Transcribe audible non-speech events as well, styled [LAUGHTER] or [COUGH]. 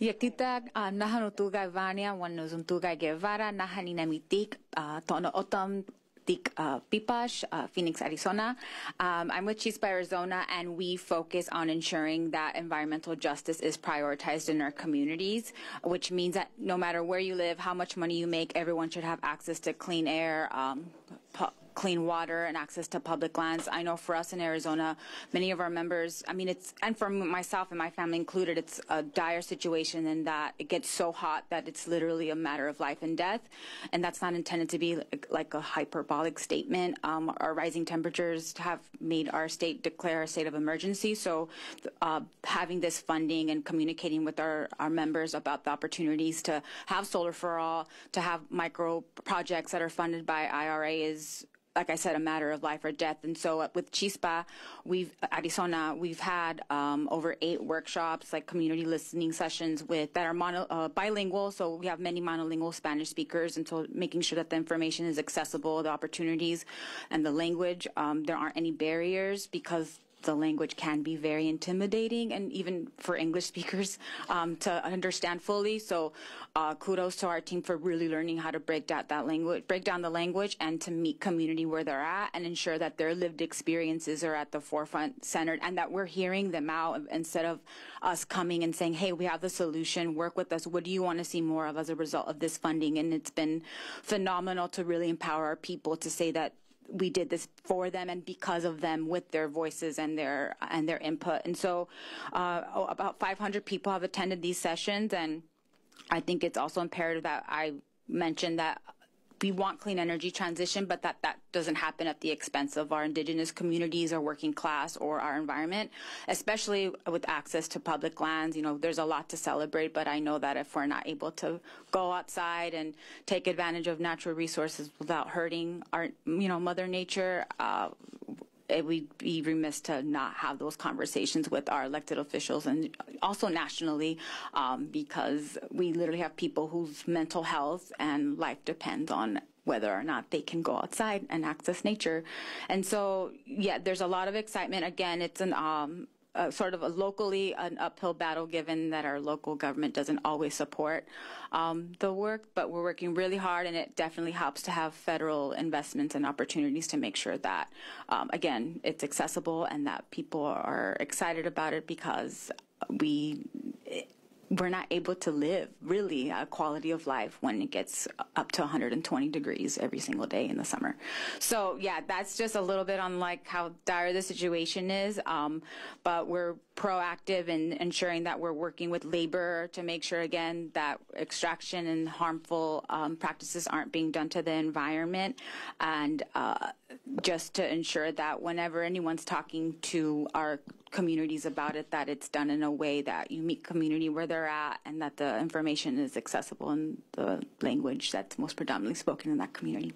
Yaktita nahanutuga vania wanuzuntuga Guevara nahaninamitik tono otam uh, Pipash, uh, Phoenix, Arizona. Um, I'm with Chispa Arizona, and we focus on ensuring that environmental justice is prioritized in our communities, which means that no matter where you live, how much money you make, everyone should have access to clean air, um, clean water and access to public lands. I know for us in Arizona, many of our members, I mean, it's, and for myself and my family included, it's a dire situation in that it gets so hot that it's literally a matter of life and death. And that's not intended to be like, a hyperbolic statement. Um, our rising temperatures have made our state declare a state of emergency. So uh, having this funding and communicating with our, our members about the opportunities to have solar for all, to have micro projects that are funded by IRA is like I said, a matter of life or death. And so uh, with Chispa, we've Arizona, we've had um, over eight workshops, like community listening sessions with that are mono, uh, bilingual. So we have many monolingual Spanish speakers, and so making sure that the information is accessible, the opportunities, and the language. Um, there aren't any barriers because the language can be very intimidating and even for English [LAUGHS] speakers um, to understand fully. So uh, kudos to our team for really learning how to break down that language, break down the language and to meet community where they're at and ensure that their lived experiences are at the forefront centered and that we're hearing them out instead of us coming and saying, hey, we have the solution, work with us. What do you want to see more of as a result of this funding? And it's been phenomenal to really empower our people to say that we did this for them and because of them with their voices and their and their input. And so uh, about 500 people have attended these sessions and I think it's also imperative that I mention that we want clean energy transition, but that that doesn't happen at the expense of our indigenous communities or working class or our environment, especially with access to public lands. You know, there's a lot to celebrate, but I know that if we're not able to go outside and take advantage of natural resources without hurting our, you know, Mother Nature, uh, would be remiss to not have those conversations with our elected officials and also nationally um, because we literally have people whose mental health and life depends on whether or not they can go outside and access nature. And so, yeah, there's a lot of excitement. Again, it's an um, uh, sort of a locally an uphill battle given that our local government doesn't always support um, the work, but we're working really hard and it definitely helps to have federal investments and opportunities to make sure that, um, again, it's accessible and that people are excited about it because we, we're not able to live really a quality of life when it gets up to 120 degrees every single day in the summer. So yeah, that's just a little bit on like how dire the situation is. Um, but we're proactive in ensuring that we're working with labor to make sure again that extraction and harmful um, practices aren't being done to the environment and uh, just to ensure that whenever anyone's talking to our communities about it, that it's done in a way that you meet community where they're at and that the information is accessible in the language that's most predominantly spoken in that community.